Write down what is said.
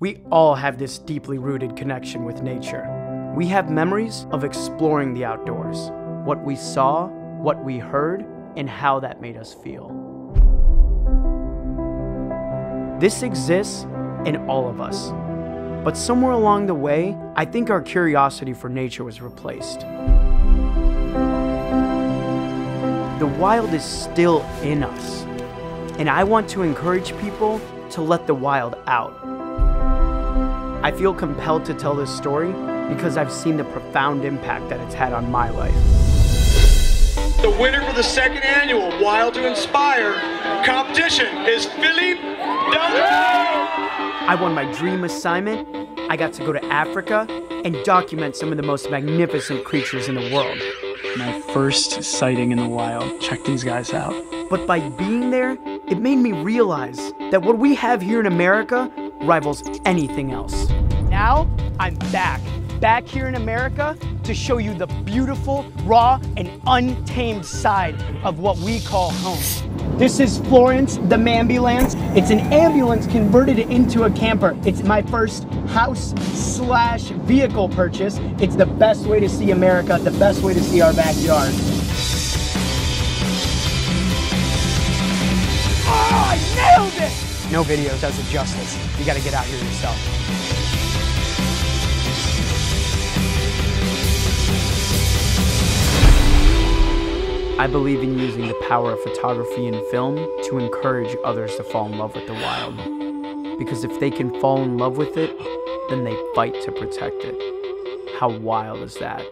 We all have this deeply rooted connection with nature. We have memories of exploring the outdoors, what we saw, what we heard, and how that made us feel. This exists in all of us. But somewhere along the way, I think our curiosity for nature was replaced. The wild is still in us, and I want to encourage people to let the wild out. I feel compelled to tell this story because I've seen the profound impact that it's had on my life. The winner for the second annual Wild to Inspire competition is Filipe DeAndrade. I won my dream assignment. I got to go to Africa and document some of the most magnificent creatures in the world. My first sighting in the wild. Check these guys out. But by being there, it made me realize that what we have here in America rivals anything else. Now, I'm back, back here in America to show you the beautiful, raw, and untamed side of what we call home. This is Florence, the Mambulance. It's an ambulance converted into a camper. It's my first house slash vehicle purchase. It's the best way to see America, the best way to see our backyard. Oh, I nailed it! No video does it justice. You gotta get out here yourself. I believe in using the power of photography and film to encourage others to fall in love with the wild. Because if they can fall in love with it, then they fight to protect it. How wild is that?